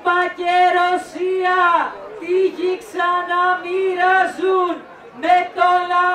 είπα και Ρωσία τύχη ξαναμοιραζούν με το λαό